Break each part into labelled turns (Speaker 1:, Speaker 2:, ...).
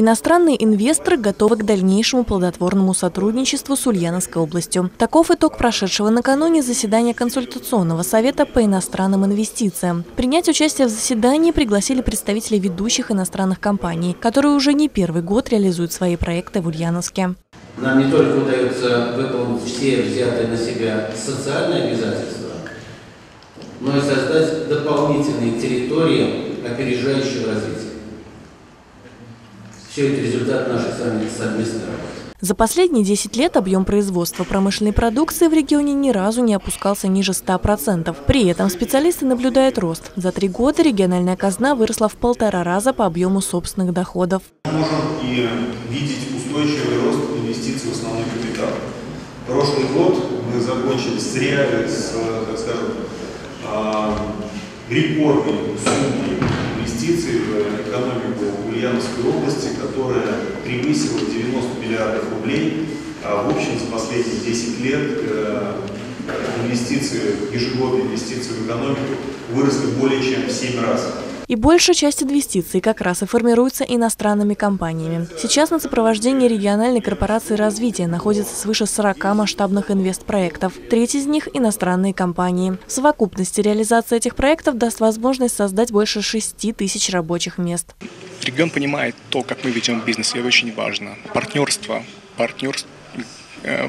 Speaker 1: Иностранные инвесторы готовы к дальнейшему плодотворному сотрудничеству с Ульяновской областью. Таков итог прошедшего накануне заседания консультационного совета по иностранным инвестициям. Принять участие в заседании пригласили представителей ведущих иностранных компаний, которые уже не первый год реализуют свои проекты в Ульяновске.
Speaker 2: Нам не только удается выполнить все взятые на себя социальные обязательства, но и создать дополнительные территории опережающего развития. Все это результат нашей совместной работы.
Speaker 1: За последние 10 лет объем производства промышленной продукции в регионе ни разу не опускался ниже 100%. При этом специалисты наблюдают рост. За три года региональная казна выросла в полтора раза по объему собственных доходов.
Speaker 3: Мы можем и видеть устойчивый рост инвестиций в основной капитал. Прошлый год мы закончили с реалией, с, так скажем, а, рекордной суммой инвестиций в экономику Ульяновской области, которая превысила 90 миллиардов рублей. А в общем, за последние 10 лет э, инвестиции, ежегодные инвестиции в экономику выросли более чем в 7 раз.
Speaker 1: И большая часть инвестиций как раз и формируется иностранными компаниями. Сейчас на сопровождении региональной корпорации развития находится свыше 40 масштабных инвестпроектов. Треть из них – иностранные компании. В совокупности реализация этих проектов даст возможность создать больше 6 тысяч рабочих мест.
Speaker 4: Регион понимает то, как мы ведем бизнес, и это очень важно. Партнерство, партнерство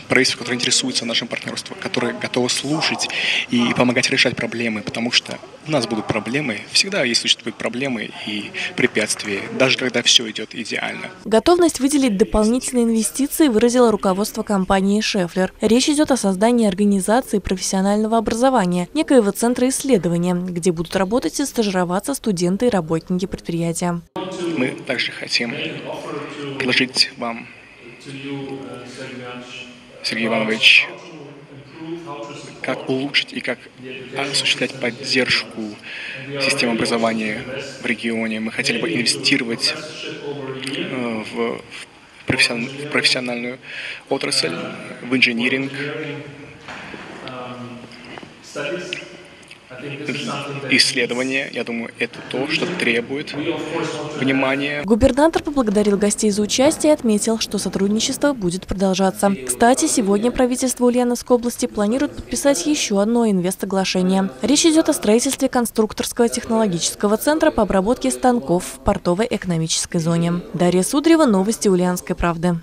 Speaker 4: правительство, которое интересуется нашим партнерством, которое готово слушать и помогать решать проблемы, потому что у нас будут проблемы, всегда есть существуют проблемы и препятствия, даже когда все идет идеально.
Speaker 1: Готовность выделить дополнительные инвестиции выразило руководство компании «Шефлер». Речь идет о создании организации профессионального образования, некоего центра исследования, где будут работать и стажироваться студенты и работники предприятия.
Speaker 4: Мы также хотим предложить вам Сергей Иванович, как улучшить и как осуществлять поддержку системы образования в регионе. Мы хотели бы инвестировать э, в профессиональную отрасль, в инжиниринг, исследования, я думаю, это то, что требует внимания.
Speaker 1: Губернатор поблагодарил гостей за участие и отметил, что сотрудничество будет продолжаться. Кстати, сегодня правительство Ульяновской области планирует подписать еще одно инвестоглашение. Речь идет о строительстве конструкторского технологического центра по обработке станков в портовой экономической зоне. Дарья Судрева, новости Ульяновской правды.